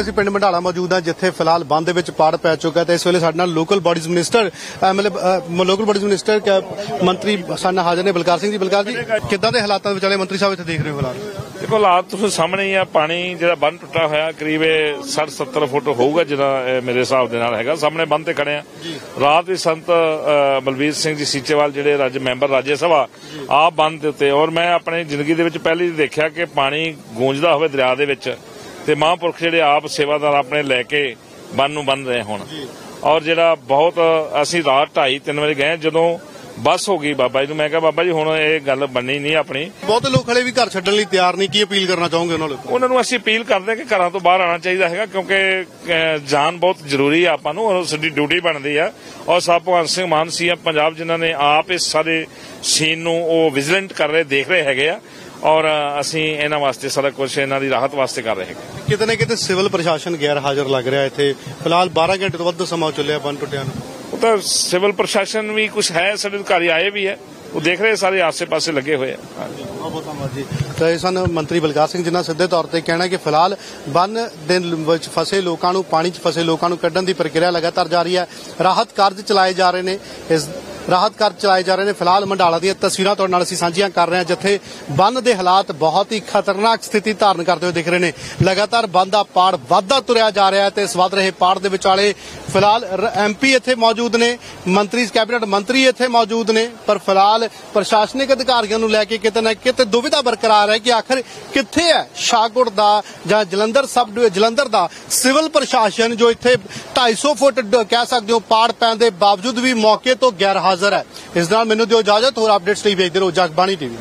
ਅਸੀਂ ਪਿੰਡ ਮੰਡਾਲਾ ਮੌਜੂਦ ਹਾਂ ਜਿੱਥੇ ਫਿਲਹਾਲ ਬੰਦ ਦੇ ਵਿੱਚ ਪਾੜ ਪੈ ਚੁੱਕਾ ਤੇ ਇਸ ਵੇਲੇ ਸਾਡੇ ਨਾਲ ਲੋਕਲ ਬਾਡੀਜ਼ ਮਿਨਿਸਟਰ ਮਤਲਬ ਲੋਕਲ ਬਾਡੀਜ਼ ਮਿਨਿਸਟਰ ਮੰਤਰੀ ਸਾਡੇ ਨਾਲ ਹਾਜ਼ਰ ਨੇ ਬਲਕਾਰ ਸਿੰਘ ਜੀ। ਬਲਕਾਰ ਜੀ ਕਿੱਦਾਂ ਦੇ ਹਾਲਾਤਾਂ ਵਿਚਾਲੇ ਮੰਤਰੀ ਸਾਹਿਬ ਇੱਥੇ ਦੇਖ ਰਹੇ ਹੋ ਫਿਲਹਾਲ ਦੇਖੋ ਹਾਲਾਤ ਤੁਸੀਂ ਸਾਹਮਣੇ ਹੀ ਆ। ਪਾਣੀ ਜਿਹੜਾ ਬੰਨ ਟੁੱਟਾ ਹੋਇਆ ਕਰੀਬ 60 70 ਫੁੱਟ ਹੋਊਗਾ ਜਿਹੜਾ ਮੇਰੇ ਹਿਸਾਬ ਦੇ ਨਾਲ ਹੈਗਾ। ਸਾਹਮਣੇ ਬੰਨ ਤੇ ਖੜੇ ਆ। ਰਾਤ ਵੀ ਸੰਤ ਬਲਬੀਰ ਸਿੰਘ ਜੀ ਸੀਚੇਵਾਲ ਜਿਹੜੇ ਰਾਜ ਮੈਂਬਰ ਰਾਜ ਸਭਾ ਆਪ ਬੰਨ ਦੇ ਉੱਤੇ। ਔਰ ਮੈਂ ਆਪਣੀ ਜ਼ਿੰਦਗੀ ਦੇ ਵਿੱਚ ਪਹਿਲੀ ਦੇਖਿਆ ਕਿ ਪਾਣੀ ਗੂੰਜਦਾ ਹੋਵੇ ਦਰਿਆ ਦੇ ਵਿੱਚ। ਤੇ ਮਹਾਂਪੁਰਖ ਜਿਹੜੇ ਆਪ ਸੇਵਾਦਾਰ ਆਪਣੇ ਲੈ ਕੇ ਬੰਨ ਨੂੰ ਬੰਨ ਰਹੇ ਹੁਣ। ਔਰ ਜਿਹੜਾ ਬਹੁਤ ਅਸੀਂ ਰਾਤ 2:30 3 ਵਜੇ ਗਏ ਜਦੋਂ ਬੱਸ ਹੋ ਗਈ ਬਾਬਾ ਜੀ ਨੂੰ ਮੈਂ ਕਿਹਾ ਬਾਬਾ ਜੀ ਹੁਣ ਇਹ ਗੱਲ ਬਣਨੀ ਨਹੀਂ ਆਪਣੀ। ਬਹੁਤ ਲੋਕ ਹਲੇ ਵੀ ਘਰ ਛੱਡਣ ਲਈ ਤਿਆਰ ਨਹੀਂ ਕੀ ਅਪੀਲ ਕਰਨਾ ਚਾਹੋਗੇ ਉਹਨਾਂ ਲੋਕਾਂ ਉਹਨਾਂ ਨੂੰ ਅਸੀਂ ਅਪੀਲ ਕਰਦੇ ਕਿ ਘਰਾਂ ਤੋਂ ਬਾਹਰ ਆਉਣਾ ਚਾਹੀਦਾ ਹੈਗਾ ਕਿਉਂਕਿ ਜਾਨ ਬਹੁਤ ਜ਼ਰੂਰੀ ਹੈ ਆਪਾਂ ਨੂੰ ਔਰ ਸਾਡੀ ਡਿਊਟੀ ਬਣਦੀ ਆ। ਔਰ ਸਾਹਿਬ ਭਗਵੰਤ ਸਿੰਘ ਮਾਨ ਸੀ ਪੰਜਾਬ ਜਿਨ੍ਹਾਂ ਨੇ ਆਪ ਇਸ ਸਾਰੇ ਸੀਨ ਨੂੰ ਉਹ ਵਿਜੀਲੈਂਟ ਕਰ ਰਹੇ ਦੇਖ ਰਹੇ ਹੈਗੇ ਆ। ਔਰ ਅਸੀਂ ਇਹਨਾਂ ਵਾਸਤੇ ਸਾਰਾ ਕੁਝ ਇਹਨਾਂ ਦੀ ਰਾਹਤ ਵਾਸਤੇ ਕਰ ਰਹੇ ਹੈਗੇ ਕਿਤੇ ਨਾ ਕਿਤੇ ਸਿਵਲ ਪ੍ਰਸ਼ਾਸਨ ਗੈਰ ਹਾਜ਼ਰ ਲੱਗ ਰਿਹਾ ਇੱਥੇ। ਫਿਲਹਾਲ 12 ਘੰਟੇ ਤੋਂ ਵੱਧ ਸਮਾਂ ਚੱਲਿਆ ਬੰਨ ਟੁੱਟਿਆ ਨੂੰ। ਉਹ ਤਾਂ ਸਿਵਲ ਪ੍ਰਸ਼ਾਸਨ ਵੀ ਕੁਝ ਹੈ ਸਾਡੇ ਅਧਿਕਾਰੀ ਆਏ ਵੀ ਹੈ। ਉਹ ਦੇਖ ਰਹੇ ਸਾਰੇ ਆਸੇ-ਪਾਸੇ ਲੱਗੇ ਹੋਏ ਆ। ਬਹੁਤ ਬਹੁਤ ਧੰਨਵਾਦ ਜੀ। ਤੇ ਸਨ ਮੰਤਰੀ ਬਲਕਾਰ ਸਿੰਘ ਜਿਨ੍ਹਾਂ ਸਿੱਧੇ ਤੌਰ ਤੇ ਕਹਿਣਾ ਕਿ ਫਿਲਹਾਲ ਬੰਨ ਦੇ ਵਿੱਚ ਫਸੇ ਲੋਕਾਂ ਨੂੰ ਪਾਣੀ 'ਚ ਫਸੇ ਲੋਕਾਂ ਨੂੰ ਕੱਢਣ ਦੀ ਪ੍ਰਕਿਰਿਆ ਲਗਾਤਾਰ ਜਾਰੀ ਹੈ। ਰਾਹਤ ਕਾਰਜ ਚਲਾਏ ਜਾ ਰਹੇ ਨੇ। ਇਸ ਰਾਹਤ ਕਾਰਜ ਚਲਾਏ ਜਾ ਰਹੇ ਨੇ। ਫਿਲਹਾਲ ਮੰਡਾਲਾ ਦੀਆਂ ਤਸਵੀਰਾਂ ਤੁਹਾਡੇ ਨਾਲ ਅਸੀਂ ਸਾਂਝੀਆਂ ਕਰ ਰਹੇ ਹਾਂ, ਜਿੱਥੇ ਬੰਨ ਦੇ ਹਾਲਾਤ ਬਹੁਤ ਹੀ ਖਤਰਨਾਕ ਸਥਿਤੀ ਧਾਰਨ ਕਰਦੇ ਹੋਏ ਦਿਖ ਰਹੇ ਨੇ। ਲਗਾਤਾਰ ਬੰਨ ਦਾ ਪਾੜ ਵੱਧਦਾ ਤੁਰਿਆ ਜਾ ਰਿਹਾ ਹੈ ਤੇ ਇਸ ਵੱਧ ਰਹੇ ਪਾੜ ਦੇ ਵਿਚਾਲੇ ਫਿਲਹਾਲ ਐਮਪੀ ਇੱਥੇ ਮੌਜੂਦ ਨੇ, ਮੰਤਰੀ, ਕੈਬਨਿਟ ਮੰਤਰੀ ਇੱਥੇ ਮੌਜੂਦ ਨੇ, ਪਰ ਫਿਲਹਾਲ ਪ੍ਰਸ਼ਾਸਨਿਕ ਅਧਿਕਾਰੀਆਂ ਨੂੰ ਲੈ ਕੇ ਕਿਤੇ ਨਾ ਕਿਤੇ ਦੁਵਿਧਾ ਬਰਕਰਾਰ ਹੈ ਕਿ ਆਖਰ ਕਿੱਥੇ ਹੈ ਸ਼ਾਹਕੋਟ ਦਾ ਜਾਂ ਜਲੰਧਰ ਸਬ ਡਿਵੀ- ਜਲੰਧਰ ਦਾ ਸਿਵਲ ਪ੍ਰਸ਼ਾਸਨ ਜੋ ਇੱਥੇ 250 ਫੁੱਟ ਕਹਿ ਸਕਦੇ ਹੋ ਪਾੜ ਪੈਣ ਦੇ ਬਾਵਜੂਦ ਵੀ ਮੌਕੇ ਤੋਂ ਗੈਰ ਹਾਜ਼ਰ ਹੈ। ਇਸ ਨਾਲ ਮੈਨੂੰ ਦਿਓ ਇਜਾਜ਼ਤ ਹੋਰ ਅਪਡੇਟਸ ਲਈ ਵੇਖਦੇ ਰਹੋ ਜਗਬਾਣੀ ਟੀਵੀ।